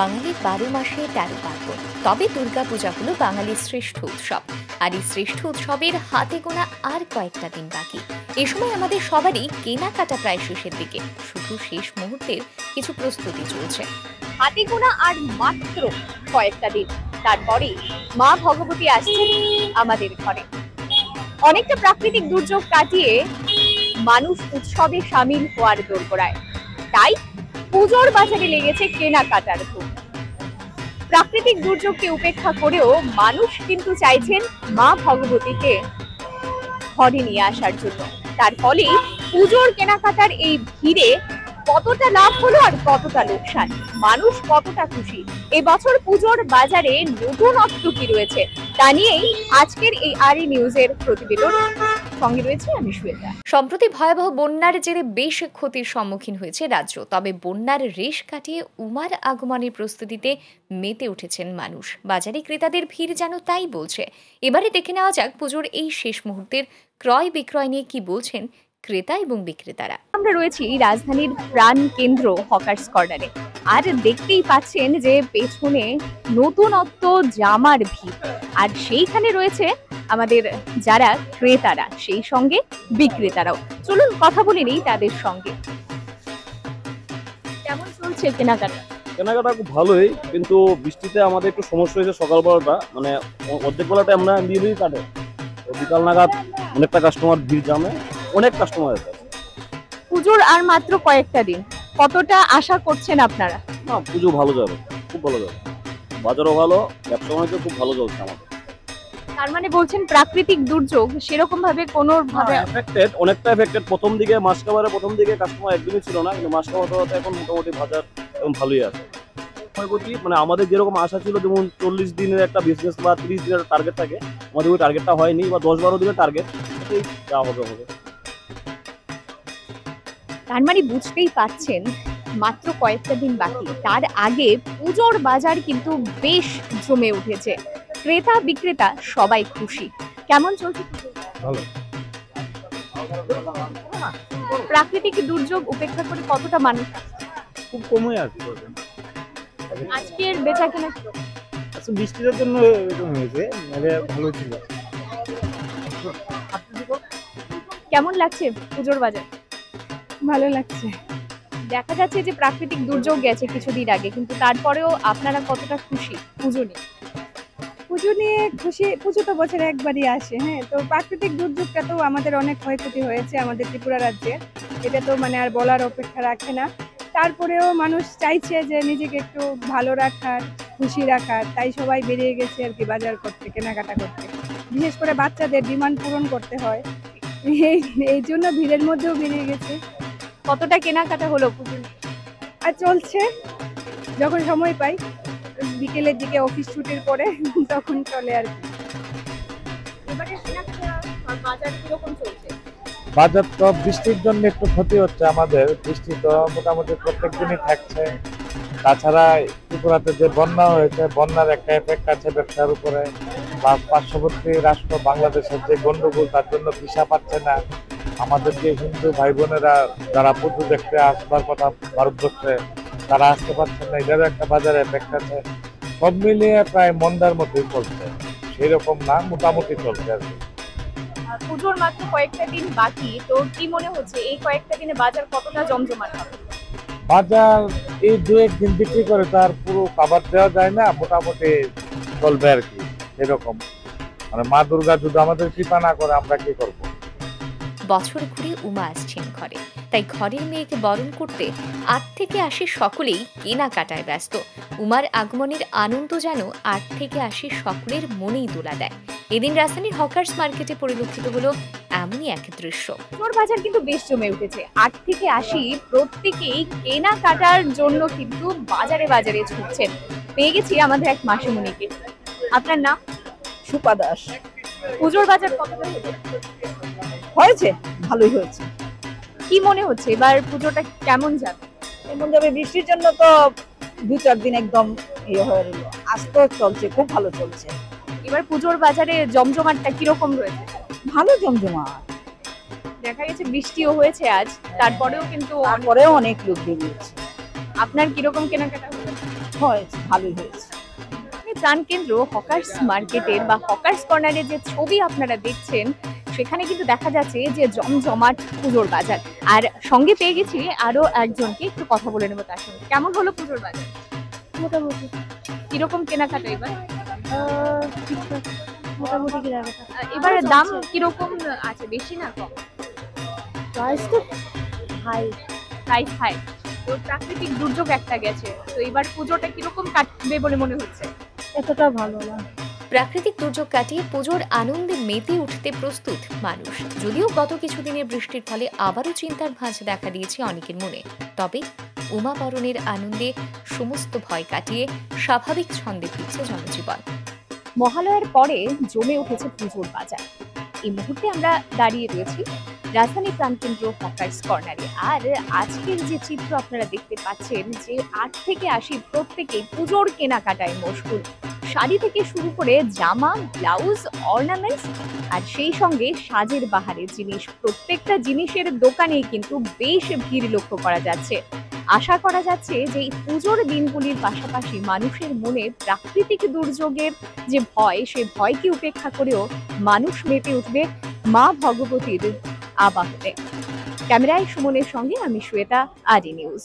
বাঙালির বারো মাসে তেরো পার্বণ। তবে দুর্গাপূজা হলো বাঙালির শ্রেষ্ঠ উৎসব। আর এই শ্রেষ্ঠ উৎসবের হাতে গোনা আর কয়েকটা দিন বাকি। এ সময় আমাদের সবারই কেনাকাটা প্রায় শেষের দিকে। শুধু শেষ মুহূর্তের কিছু প্রস্তুতি চলছে। হাতে গোনা আর মাত্র কয়েকটা দিন। তারপরে মা ভগবতী আসছেন আমাদের ঘরে। অনেকটা প্রাকৃতিক দুর্যোগ কাটিয়ে মানুষ উৎসবে সামিল হওয়ার দোরগোড়ায়। তাই পুজোর বাজারে লেগেছে কেনাকাটার ধুম প্রাকৃতিক দুর্যোগকে উপেক্ষা করেও মানুষ কিন্তু চাইছেন মা ভগবতীকে ঘরে নিয়ে আসার জন্য। তার ফলে পুজোর কেনাকাটার এই ভিড়ে কতটা লাভ হলো আর কতটা লোকসান? মানুষ কতটা খুশি? এবছর পুজোর বাজারে নতুনত্ব কি রয়েছে? তা নিয়েই আজকের এই আরই নিউজের প্রতিবেদন। সঙ্গে রয়েছে আমি শ্বেতা সম্প্রতি ভয়াবহ বন্যার জেরে বেশ ক্ষতির সম্মুখীন হয়েছে রাজ্য তবে বন্যার রেশ কাটিয়ে উমার আগমনের প্রস্তুতিতে মেতে উঠেছেন মানুষ। বাজারে ক্রেতাদের ভিড় যেন তাই বলছে। এবারে দেখে নেওয়া যাক পুজোর এই শেষ মুহূর্তের ক্রয় বিক্রয় নিয়ে কি বলছেন ক্রেতা এবং বিক্রেতারা। আমরা রয়েছি রাজধানীর প্রাণ কেন্দ্র হকার্স কর্নারে। আর দেখতেই পাচ্ছেন যে পেছনে নতুনত্ব জামার ভিড়। আর সেইখানে রয়েছে আমাদের যারা ক্রেতারা সেই সঙ্গে বিক্রেতারাও। চলুন কথা বলে নিই তাদের সঙ্গে। কেমন চলছে কেনাকাটা? কেনাকাটা খুব ভালোই কিন্তু বৃষ্টিতে আমাদের একটু সমস্যা হয়েছে সকালবেলাটা। মানে অর্ধেক বেলাটা আমরা দিয়ে দিয়ে কাটে বিকাল নাগাদ অনেকটা কাস্টমার ভিড় জামে অনেক কাস্টমার আছে। পুজোর আর মাত্র কয়েকটা দিন কতটা আশা করছেন আপনারা? না পুজো ভালো যাবে খুব ভালো যাবে। বাজারও ভালো ব্যবসা বাণিজ্য খুব ভালো চলছে আমাদের। তার মানে বলছেন প্রাকৃতিক দুর্যোগ সেরকম ভাবে কোনো ভাবে এফেক্টেড অনেকটা এফেক্টেড প্রথম দিকে মাস কাবারে প্রথম দিকে কাস্টমার একদমই ছিল না কিন্তু মাস কাবার এখন মোটামুটি বাজার এখন ভালোই আছে। ক্ষয়ক্ষতি মানে আমাদের যেরকম আশা ছিল যেমন চল্লিশ দিনের একটা বিজনেস বা তিরিশ দিনের টার্গেট থাকে আমাদের ওই টার্গেটটা হয়নি বা দশ বারো দিনের টার্গেট যা হবে হবে। তার মানে বুঝতেই পাচ্ছেন মাত্র কয়েকটা দিন বাকি তার আগে পুজোর বাজার কিন্তু বেশ জমে উঠেছে। ক্রেতা বিক্রেতা সবাই খুশি। কেমন চলছে? ভালো। প্রাকৃতিক দুর্যোগ উপেক্ষা করে কতটা মানুষ? খুব কমই আছে আজকের বেচা কেনা আচ্ছা বৃষ্টির জন্য এরকম হয়েছে নাহলে ভালো ছিল। কেমন লাগছে পুজোর বাজার? ভালো লাগছে। দেখা যাচ্ছে যে প্রাকৃতিক দুর্যোগ গেছে কিছুদিন আগে কিন্তু তারপরেও আপনারা কতটা খুশি পুজো নিয়ে? পুজো নিয়ে খুশি পুজো তো বছরে একবারই আসে হ্যাঁ? তো প্রাকৃতিক দুর্যোগটা তো আমাদের অনেক ক্ষয়ক্ষতি হয়েছে আমাদের ত্রিপুরা রাজ্যে। এটা তো মানে আর বলার অপেক্ষা রাখে না। তারপরেও মানুষ চাইছে যে নিজেকে একটু ভালো রাখার খুশি রাখার তাই সবাই বেরিয়ে গেছে আর কি বাজার করতে কেনাকাটা করতে। বিশেষ করে বাচ্চাদের ডিমান্ড পূরণ করতে হয়। এই এই জন্য ভিড়ের মধ্যেও বেরিয়ে গেছে। কতটা কেনাকাটা হলো পুজো আর চলছে যখন সময় পাই। বিকেলের দিকে অফিস ছুটির পরে তখন চলে আর কি। বাজার তো বৃষ্টির জন্য একটু ক্ষতি হচ্ছে আমাদের। বৃষ্টি তো মোটামুটি প্রত্যেক দিনই থাকছে। তাছাড়া ত্রিপুরাতে যে বন্যা হয়েছে, বন্যার একটা এফেক্ট আছে ব্যবসার উপরে। বা পার্শ্ববর্তী রাষ্ট্র বাংলাদেশের যে গন্ডগোল, তার জন্য ভিসা পাচ্ছে না। আমাদের যে হিন্দু ভাই বোনেরা যারা পুজো দেখতে আসবার কথা ভারতবর্ষে, তারা আসতে পারছেন না। এটারও একটা বাজারে এফেক্ট আছে। সব মিলিয়ে প্রায় মন্দার মধ্যেই চলছে। সেই রকম না মোটামুটি চলছে আর কি। পুজোর মাত্র কয়েকটা দিন বাকি তো কি মনে হচ্ছে এই কয়েকটা দিনে বাজার কতটা জমজমাট হবে? বাজার এই দু একদিন বিক্রি করে তার পুরো খাবার দেওয়া যায় না মোটামুটি চলবে আর কি এরকম। মানে মা দুর্গা যদি আমাদের কৃপা না করে আমরা কি করব? বছর ঘুরে উমা আসছেন ঘরে। তাই ঘরের মেয়েকে বরণ করতে আট থেকে আসে সকলেই কেনাকাটায় ব্যস্ত। উমার আগমনের আনন্দ যেন আট থেকে আসে সকলের মনেই দোলা দেয়। এদিন রাজধানীর হকার্স মার্কেটে পরিলক্ষিত হলো এমনই এক দৃশ্য। পুজোর বাজার কিন্তু বেশ জমে উঠেছে। আট থেকে আশি প্রত্যেকেই কেনাকাটার জন্য কিন্তু বাজারে বাজারে ছুটছেন। পেয়ে গেছি আমাদের এক মাসিমণিকে। আপনার নাম? সুপা দাস। পুজোর বাজার কতটা হলো? হয়েছে? ভালোই হয়েছে। কি মনে হচ্ছে? এবার পুজোটা কেমন যাবে? এমন যাবে? বৃষ্টির জন্য তো দু চার দিন একদম ইয়ে হয়ে রইল। আজ তো চলছে খুব ভালো চলছে। এবার পুজোর বাজারে জমজমাটটা কীরকম রয়েছে? ভালো জমজমা দেখা গেছে বৃষ্টিও হয়েছে আজ তারপরেও কিন্তু তারপরেও অনেক লোক বেরিয়েছে। আপনার কীরকম কেনাকাটা হয়েছে? ভালোই হয়েছে। প্রাণকেন্দ্র হকার্স মার্কেটের বা হকার্স কর্নারের যে ছবি আপনারা দেখছেন সেখানে কিন্তু দেখা যাচ্ছে যে জমজমাট পুজোর বাজার। আর সঙ্গে পেয়ে গেছি আরও একজনকে একটু কথা বলে নেব তার সঙ্গে। কেমন হলো পুজোর বাজার? মোটামুটি। কীরকম কেনাকাটা এবার? মোটামুটি কেনাকাটা। এবার দাম কীরকম আছে? বেশি না কম? প্রাইস তো হাই প্রাইস হাই তো প্রাকৃতিক দুর্যোগ একটা গেছে। তো এবার পুজোটা কীরকম কাটবে বলে মনে হচ্ছে? এতটা ভালো না। প্রাকৃতিক দুর্যোগ কাটিয়ে পুজোর আনন্দে মেতে উঠতে প্রস্তুত মানুষ। যদিও গত কিছুদিনের বৃষ্টির ফলে আবারও চিন্তার ভাঁজ দেখা দিয়েছে অনেকের মনে। তবে উমাবরণের আনন্দে সমস্ত ভয় কাটিয়ে স্বাভাবিক ছন্দে ফিরছে জনজীবন। মহালয়ার পরে জমে উঠেছে পুজোর বাজার। এই মুহূর্তে আমরা দাঁড়িয়ে রয়েছি রাজধানী প্রাণকেন্দ্র হকার্স কর্নারে। আর আজকের যে চিত্র আপনারা দেখতে পাচ্ছেন যে আট থেকে আশি প্রত্যেকেই পুজোর কেনাকাটায় মশগুল। শাড়ি থেকে শুরু করে জামা, ব্লাউজ, অর্নামেন্টস আর সেই সঙ্গে সাজের বাহারের জিনিস। প্রত্যেকটা জিনিসের দোকানেই কিন্তু বেশ ভিড় লক্ষ্য করা যাচ্ছে। আশা করা যাচ্ছে যে এই পুজোর দিনগুলির পাশাপাশি মানুষের মনে প্রাকৃতিক দুর্যোগের যে ভয়, সে ভয়কে উপেক্ষা করেও মানুষ মেতে উঠবে মা ভগবতীর আবাহনে। ক্যামেরায় সুমনের সঙ্গে আমি শ্বেতা আদি নিউজ।